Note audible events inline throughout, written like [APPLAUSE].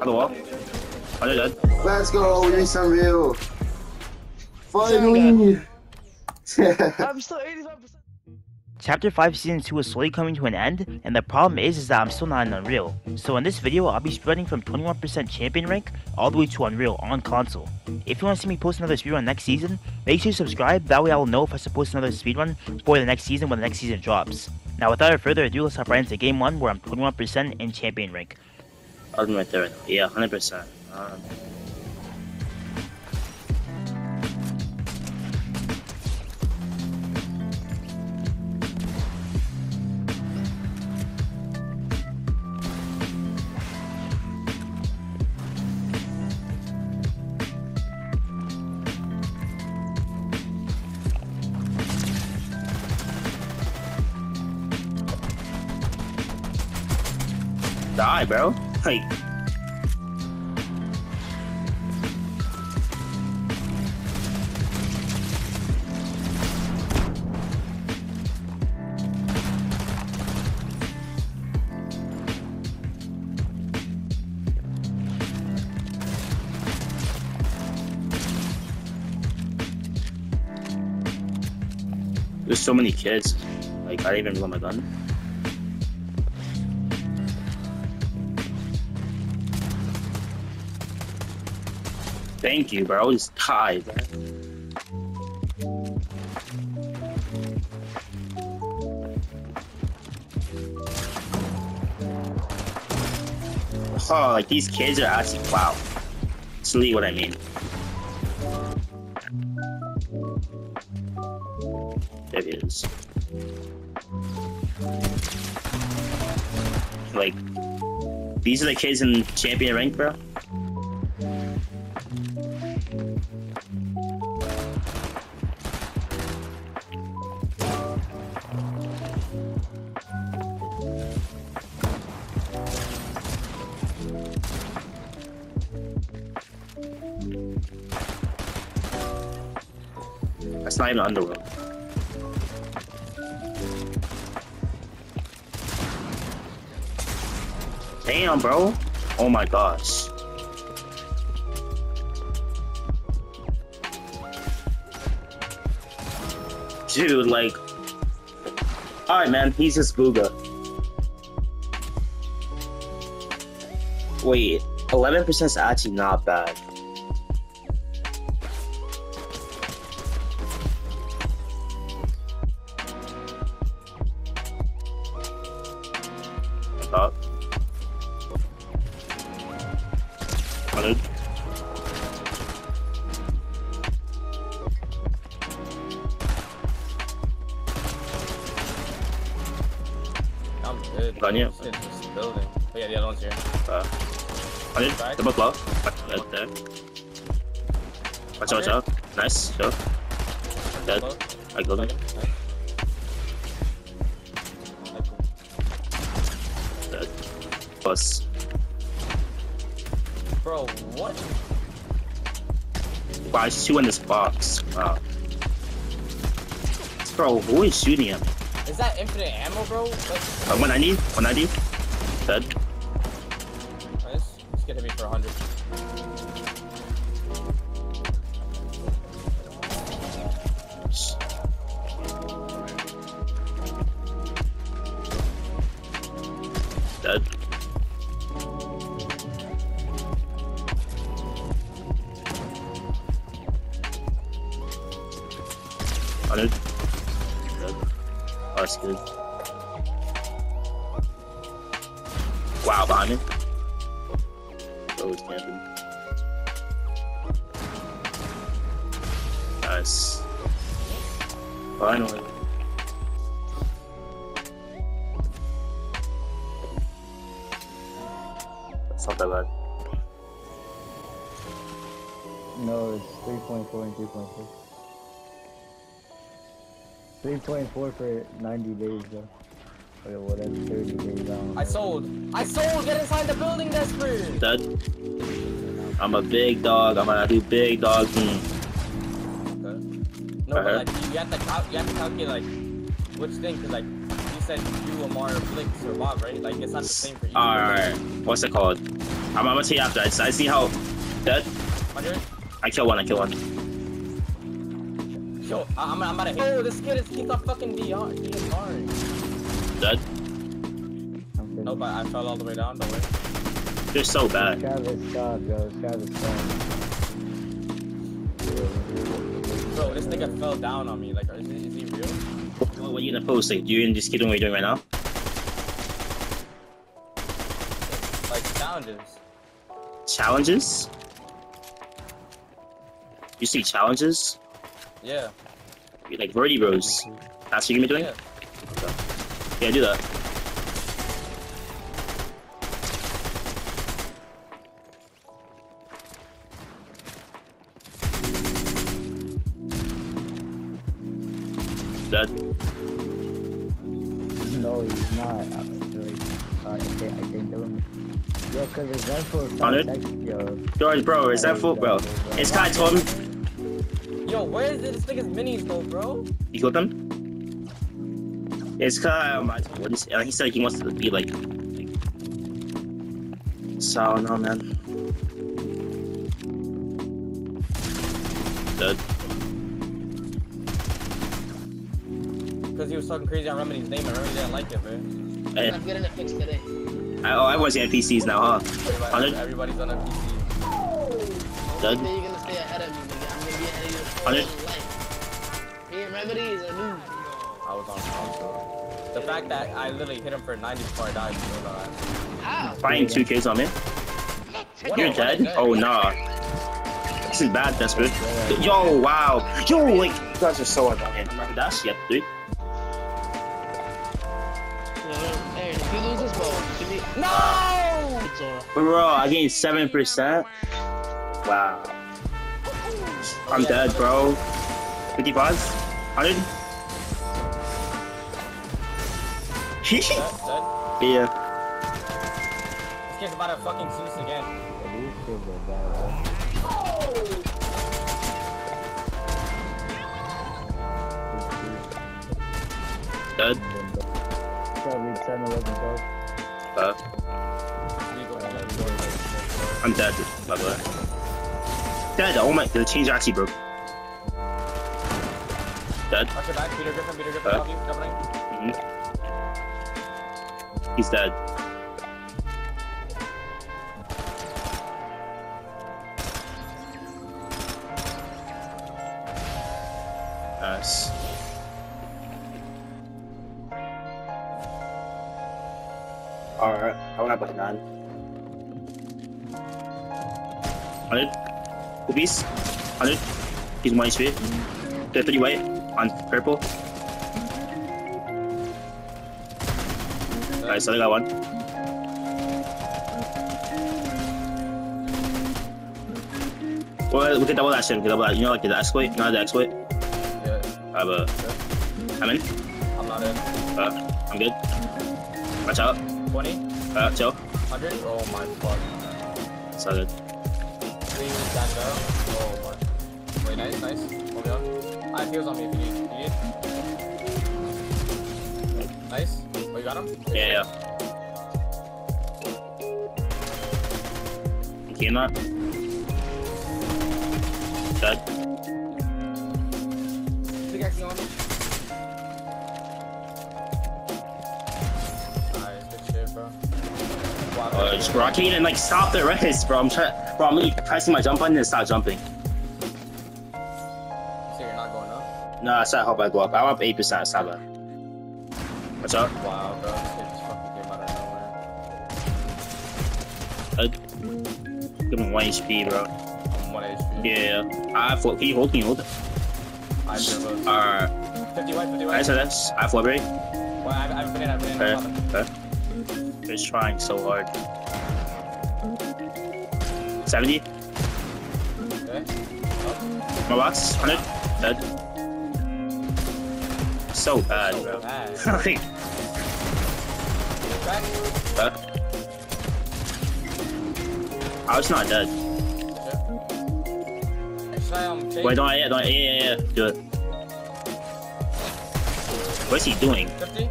On the wall. Under dead. Let's go, we need some real. Finally. [LAUGHS] I'm still 85%. Chapter 5 Season 2 is slowly coming to an end, and the problem is, is that I'm still not in Unreal. So in this video, I'll be spreading from 21% champion rank all the way to Unreal on console. If you want to see me post another speedrun next season, make sure you subscribe, that way I will know if I should post another speedrun for the next season when the next season drops. Now without further ado, let's hop right into game 1 where I'm 21% in champion rank. Be right there. Yeah, 100%. Um, die, bro. There's so many kids. Like, I didn't even reload my gun. Thank you, bro. Just die, man. Oh, like these kids are actually wow. That's really what I mean. There it is. Like, these are the kids in champion rank, bro. Not even underworld. Damn, bro. Oh my gosh. Dude, like. Alright, man. He's just Booga. Wait, 11% is actually not bad. Gun you? Just building. Oh, yeah, the other one's here. Uh, hundred. Back. Double. Right there. Watch out, watch out. Nice. Sure. Dead. Close. I killed him. Second. Nice. Nice. Dead. Plus. Bro, what? Wow, there's two in this box. Wow. Bro, who is shooting him? Is that infinite ammo, bro? Uh, 190? 190? Dead. nice. Let's get me for 100. Dead. Hundred. That's good. Wow, behind me. Oh, it's camping. Nice. Finally. That's not that bad. No, it's 3.4 and 3.4. 3.4 for 90 days though. Okay, well that's 30 days down. I sold. I sold. Get inside the building, desperate. Dead. I'm a big dog. I'm gonna do big dog thing. Okay. No, Uh-huh. but like you have to cal- you have to calculate like which thing, cause like you said you, Amar, Blix, or Bob, right? Like it's not the same for each. person. Alright. What's it called? I'm, I'm gonna tell you after. I, I see how dead. 100. I kill one. I kill one. Yo, I, I'm, I'm about to hit. Oh, this kid is keeps on fucking DR. DMR. Dead. Nope, I, I fell all the way down. Don't worry. They're so bad. Travis stop, yo. Travis stop. Bro, this nigga fell down on me. Like, is, he- is he real? What, what are you gonna post? Like, you and just keep doing what you're doing right now? Like, challenges. Challenges? You see challenges? Yeah. Like Verdi Bros. That's what you're gonna be doing? Yeah. Yeah, do that. Dead. No, he's not. I'm like, uh, I can't, I can't do him. Yo, cause it's that for Hundred? Yo. George, bro, is that full, bro? It's Kai told him. Yo, where is this nigga's minis though, bro? You killed him? It's Kai. Um, I- what is, uh, he said he wants to be like. like so no, man. Dead. Because he was talking crazy on Remedy's name and Remedy didn't like it, man. Hey, I'm getting it fixed today. I, oh, everyone's NPCs now, huh? Everybody, everybody's on a PC. Dead. Ahead of you for Hundred? life. Me and Remedy is a new. I was on console. The fact that I literally hit him for 90 before I died, you know that. Ah. How? Fighting two kids on me. What You're a- what a dead? Oh, nah. This is bad, Desperate. Yo, wow. Yo, like, you guys are so annoying. Dash, yep, three. Hey, if you lose this ball, give me. No! Bro, I gained 7%. Wow. I'm dead, bro. 55? 100? Dead, dead. [LAUGHS] yeah. This kid's about to fucking Zeus again. These kids are bad, bro. Dead. Probably 10, 11, 12. Uh, Legal, legal. I'm dead, by the way. Dead. Oh my, the change actually broke. Dead. Watch your back, Peter Griffin, Peter Griffin, Uh. you, doubling. Mhm. He's dead. Nice. Alright, I went up with nine. Hundred. Rupees. Hundred. He's one HP. The three white on purple. Nice, I got one. Well, we can double shit. We can double that. You know, like the exploit. Know the exploit. Yeah, I have a. I'm in. I'm not in. Uh, I'm good. Watch out. 20, Uh, chill. 100. Oh my fuck. All good. Three, stand up. Oh my. Wait, nice, nice. Hold on. Ah, I have heals on me if you need. You need? Nice. Oh, you got him? Yeah, yeah. You came that? Dead. Uh, bro, I can't even like stop the race, bro. I'm trying, bro. I'm literally pressing my jump button and stop jumping. So you're not going up? No, that's not how I go up. I'm up eight percent. Stop. What's up? Wow, bro. This kid just fucking came out of nowhere. Uh, give him one HP, bro. 1 HP. Yeah. I have four. Can you hold? Can you hold? I dribbled. Alright. 50 white, 50 I said this. I have four break. Well, I haven't I haven't been I haven't been. Okay. I'm popping. Okay. They're just trying so hard. 70. Okay. My box. 100. Dead. So bad, So bro. bad. [LAUGHS] I was not dead. Should I change? Wait, don't, yeah, don't, yeah, yeah, yeah, do it. What's he doing? 50?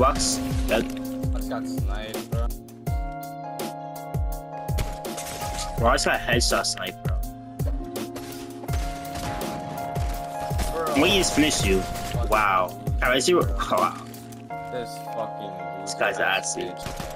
Box. Dead. I got sniped, bro. Bro, I just got headshot snipe, bro. Bro. We just finished you. Wow. Can I see what? Wow. This fucking. This guy's ass, bitch.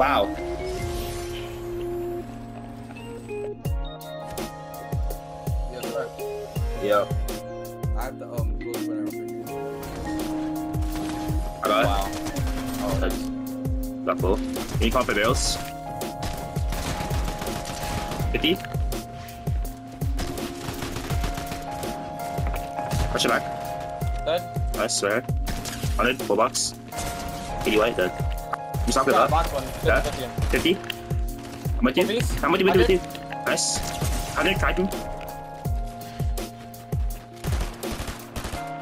Wow. Yes, sir. Yeah. I have the um close you. I got Wow. Oh, That's- it. Got full. Any comp for barrels? 50? Watch your back. dead. I swear. 100, full box. 80 white, dead. You stop it Got a up. box one. 50, Yeah. 50. 50. I'm with you. Please? I'm with you, with you, with you. Nice. 100, crack him.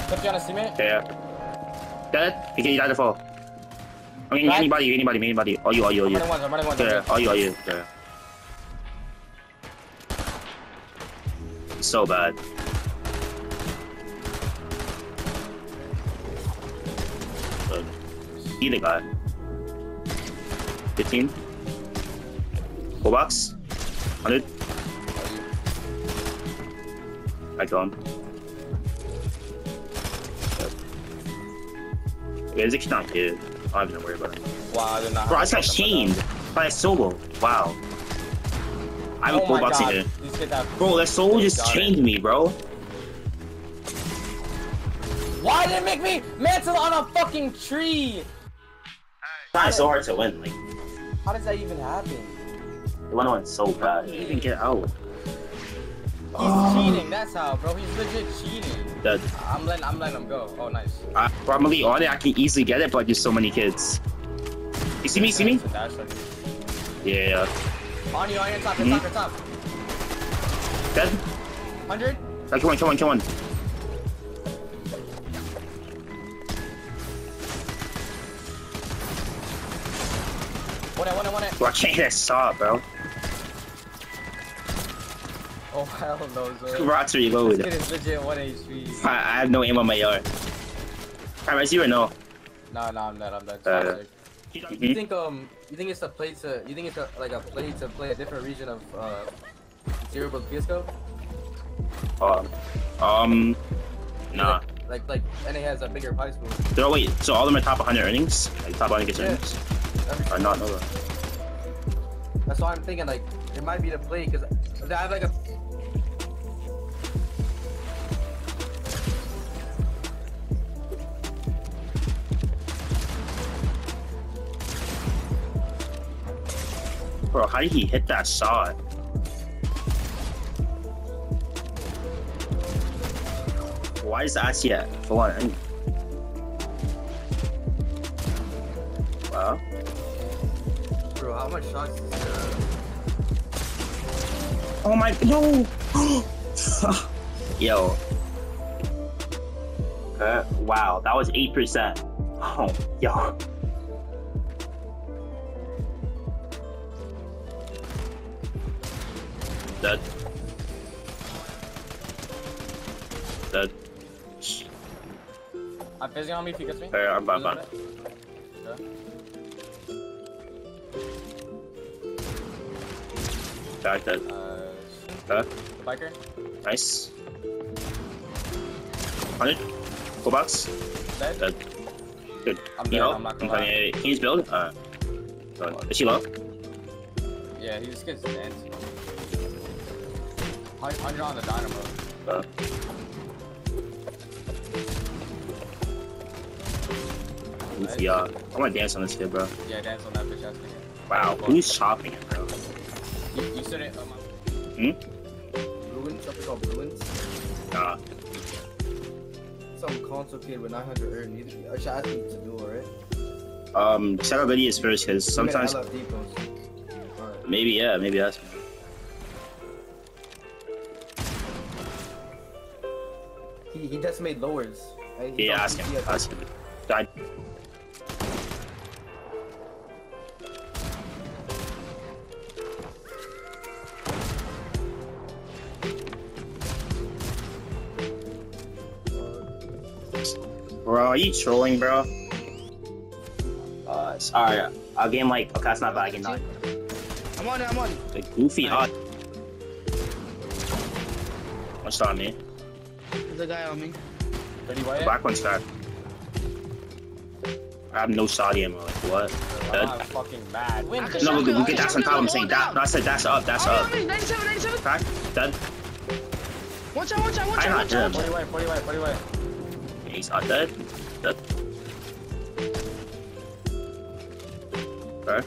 50 on a teammate. Yeah. Dead. You can die to fall. I mean, Crack. anybody, anybody, anybody. All you, all you, all I'm you. running ones. I'm running. Yeah, all you, all you. Yeah. So bad. Good. He the guy. 15. Full box. 100. Back on. Where's the not dude? I don't even worry about it. Wow, I did not. Bro, I just got to fuck them shamed by a solo. Wow. I have down. a Oh full my box in here. Bro, that solo just Got it. chained me, bro. Why did it make me mantle on a fucking tree? It's not so hard to win. Like, How does that even happen? the one went so bad. He didn't even get out. He's cheating. That's how, bro. He's legit cheating. That I'm letting. I'm letting him go. Oh, nice. I probably on it. I can easily get it, but there's so many kids. You see me? See me? It's a dash, like- Yeah. On you, on your top, your Mhm. top, your top. Dead. 100? Right, come on, come on, come on. It, one it, one it. Bro, I can't hit that shot, bro. Oh, hell no, sir. Rots This reload. kid is legit 1 HP. I, I have no aim on my yard. Alright, is you or no? No, no, I'm not. I'm not. Uh, Toxic. You Mhm. think um, you think it's a play to, you think it's a, like a play to play a different region of uh, Zero but Fiasco? Um, um, nah. Like, like, and it has a bigger prize pool. So wait, so all of them are top 100 earnings? Like top 100 gets Yeah. earnings? I not know that. That's why I'm thinking like it might be the play because I have like a. Bro, how did he hit that shot? Why is that yet? For one. Wow. Bro, how much shots? Is this, Oh my no! [GASPS] Yo. Uh, wow, that was eight percent. Oh, yo. Dead. Dead. I'm fizzing on me if he gets me. Alright, I'm back on. Okay. Back dead. Uh, Uh, the biker. nice. 100. Full box. Dead. Dead. Good. I'm You dead, I'm not gonna playing a King's build. Uh, so, is she low? Yeah, he just gets danced. Hundred on the dynamo. Uh, Nice. yeah, I want to dance on this kid, bro. Yeah, dance on that bitch ass nigga. Wow, who's chopping it, bro? You, you said it. Um, Hmm? Bruin, something called Bruins. Nah. Some console kid with 900 earn. You, I should ask you to do alright. Um, check out videos first, because sometimes. Alright. maybe yeah, maybe that's. He, he just made lowers. right? He's Yeah, ask him. PC, I think. Ask him. I, Bro, trolling, bro? Uh, sorry. I'll game like okay, that's not bad. I game not I'm on it, I'm on it. like goofy odd. What's on me? There's a guy on me. Ready, white? Black one's cracked. I have no shot ammo. Like what? I'm fucking mad. Win. No, shot we, you, we I get can on top. I'm I'm saying that. down. No, I said dash up. Dash Oh, up. on 97, 97. Crack. Dead. Watch out, watch out, watch I'm not dead. 40 out. 40 white, 40 white. He's not dead. Okay.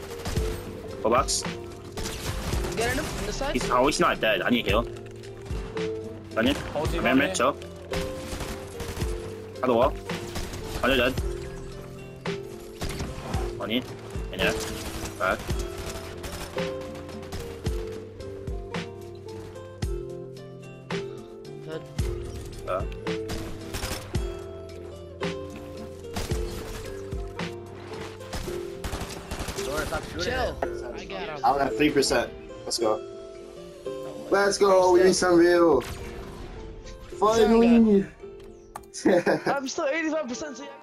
Full box. Get him, on the side. He's oh, he's not dead. I need heal. Onion. Whole team on Remember, me. chill. On the wall. Onion dead. Onion. In there. Okay. At 3%. Let's go. Let's go. We need some real. Finally. I'm still 85%, so yeah.